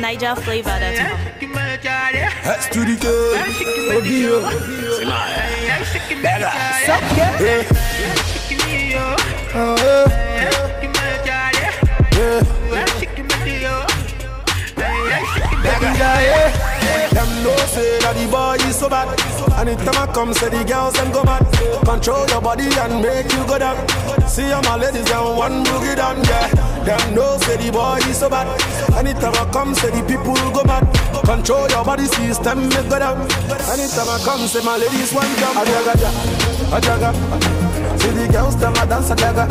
Niger flavor that's Hats to the girl. Oh, Odio. Bella. Yeah. Oh, yeah. Yeah. Yeah. Them know say that the boy is so bad. Anytime I come, say the girls them go mad. Control your body and make you go down. See all my ladies down one boogie down, yeah. Them know say the boy is so bad. Anytime I come, say the people go mad. Control your body system, make go down. Anytime I come, say my ladies one jump. A jaga, a jaga. See the girls them a dance a jaga.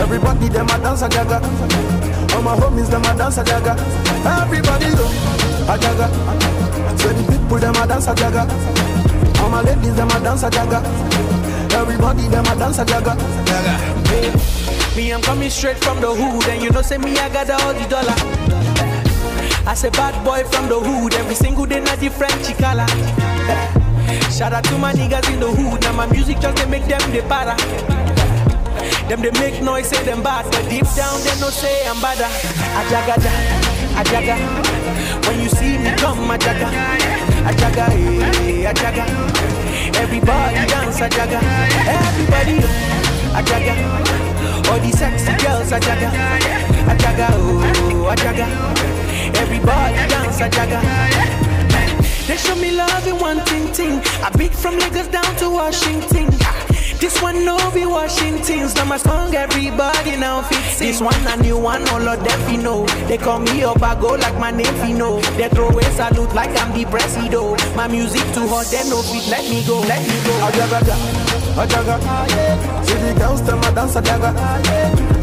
Everybody them a dance a jaga. All my homies them a dance a jaga. Everybody go a jaga. See the people them a dance a jaga. All my ladies them a dance a jaga. Everybody them a dance a jaga. Jaga. Me, I'm coming straight from the hood, and you know, say me, I got all the dollar. I say bad boy from the hood, every single day, not different chicala. Shout out to my niggas in the hood, now my music just they make them the para. Them they make noise, say them bad, but deep down they know say I'm bad. Ajaga, ajaga. When you see me come, ajaga, ajaga, eh, ajaga. Everybody dance, ajaga. Everybody, ajaga. All these sexy girls, ajaga, ajaga, oh, ajaga. Everybody dance, ajaga. They show me love in one thing, thing. I beat from Lagos down to Washington. This one no be Washington's. Now my song everybody now fits This one a new one, all of them you know. They call me up, I go like my name Fino. They throw a salute like I'm the presido. My music too hot, they no fit. Let me go, let me go. A jaga, a jaga. See the girls them a dance a jaga.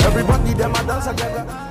Everybody them a dance a jaga.